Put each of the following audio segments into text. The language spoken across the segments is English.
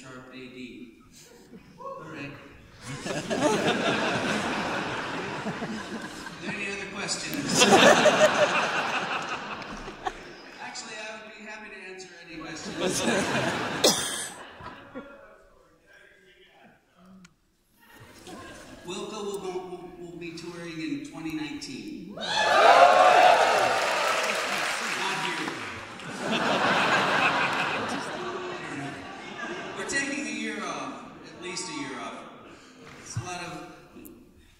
sharp AD. All right. Are there any other questions? Actually, I would be happy to answer any questions. Wilco will, will, will be touring in 2019. Not here. We're taking a year off, at least a year off. It's a lot of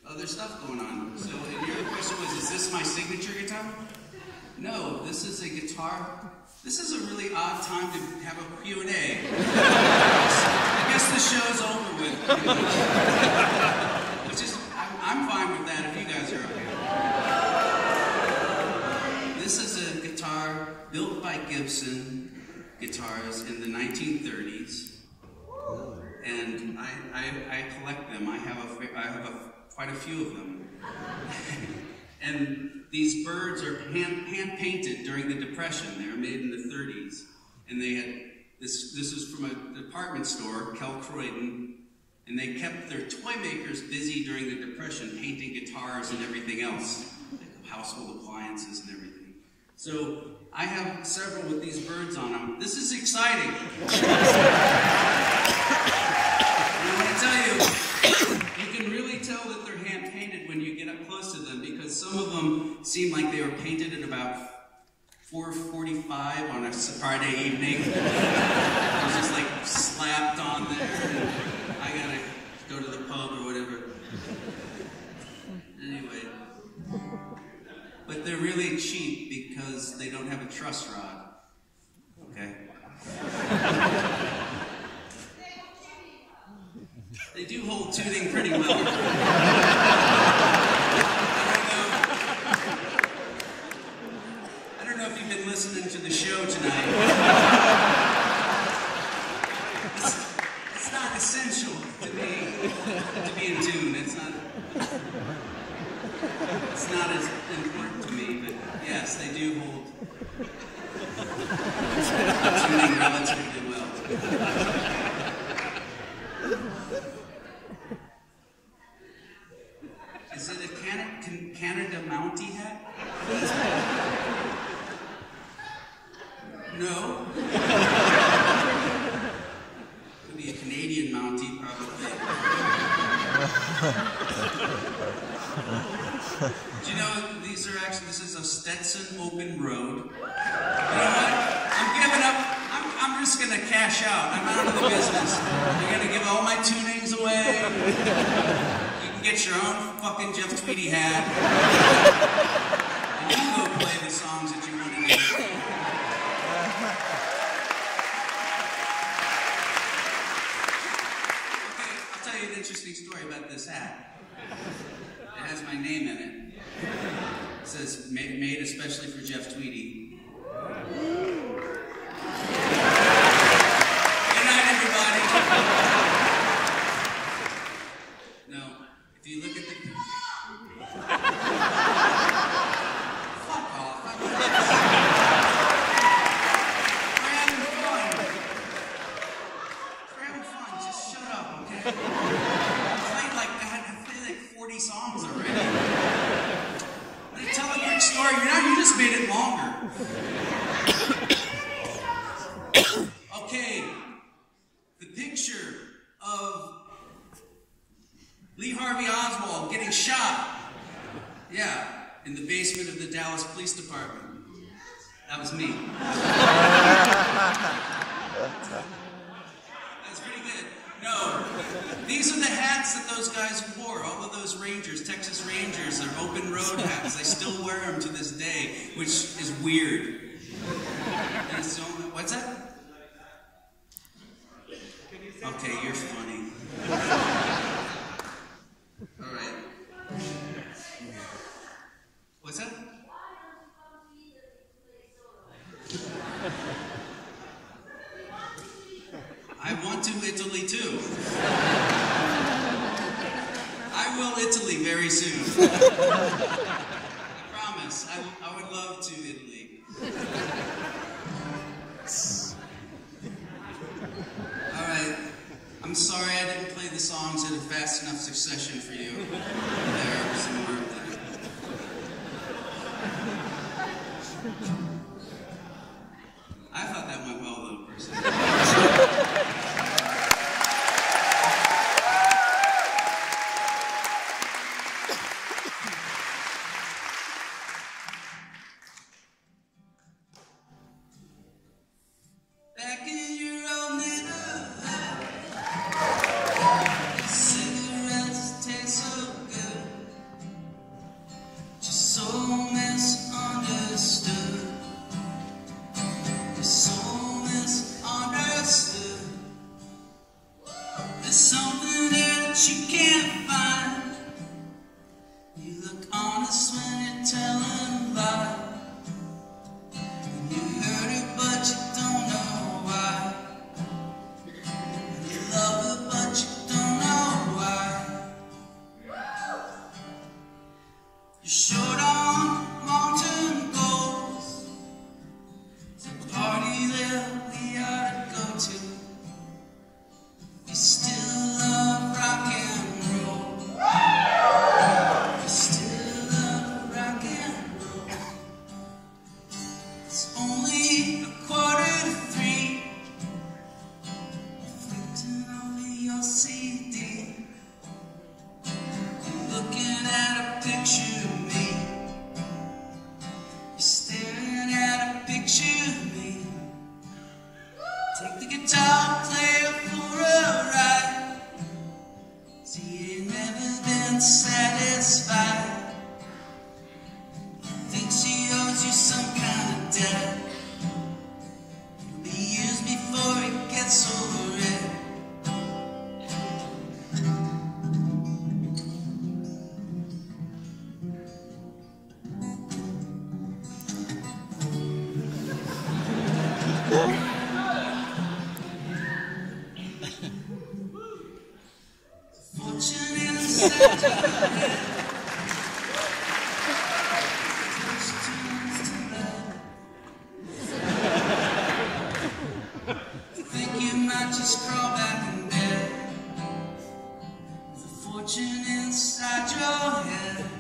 other stuff going on. So, and your question was, is this my signature guitar? No, this is a guitar. This is a really odd time to have a Q&A. I guess the show's over with. I'm, I'm fine with that if you guys are okay. This is a guitar built by Gibson guitars in the 1930s. And I, I, I collect them. I have, a, I have a, quite a few of them. and these birds are hand, hand painted during the Depression. They were made in the 30s. And they had, this, this is from a department store, Kel Kroydon, and they kept their toy makers busy during the Depression, painting guitars and everything else, like household appliances and everything. So I have several with these birds on them. This is exciting. I want to tell you, you can really tell that they're hand painted when you get up close to them because some of them seem like they were painted at about 4:45 on a Friday evening. it was just like slapped on there. I gotta go to the pub or whatever. Anyway, but they're really cheap because they don't have a truss rod. Okay. They do hold tuning pretty well. I don't know if you've been listening to the show tonight. It's, it's not essential to me to be in tune. It's not. It's not as important to me, but yes, they do hold tuning relatively well. Is it a Canada, Can- Canada Mountie hat? No. Could be a Canadian Mountie, probably. Do you know these are actually this is a Stetson open road. You know what? I'm giving up. I'm, I'm just gonna cash out. I'm out of the business. I'm gonna give all my tunings away. You can get your own fucking Jeff Tweedy hat. And you go play the songs that you want to do. Okay, I'll tell you an interesting story about this hat. Has my name in it. It says made especially for Jeff Tweedy. Good night, everybody. No, if you look at the. Fuck off. We're having fun. We're having fun. Just shut up, okay? I played like that. I played like 40 songs already. I'm gonna tell a quick story. You know, you just made it longer. Okay. The picture of Lee Harvey Oswald getting shot. Yeah, in the basement of the Dallas Police Department. That was me. That's pretty good. No, these are the hats that those guys wore. All of those Rangers, Texas Rangers, they're open road hats. They still wear them to this day, which is weird. What's that? Okay, you're funny. All right. What's that? I want to Italy too. I will Italy very soon. I promise. I, I would love to Italy. I'm sorry I didn't play the songs in a fast enough succession for you. there, somewhere. There's something there that you can't find. You look honest when you're telling lies. You hurt her, but you don't know why. You love her, but you don't know why. You're sure guitar. Think you might just crawl back in bed with a fortune inside your head.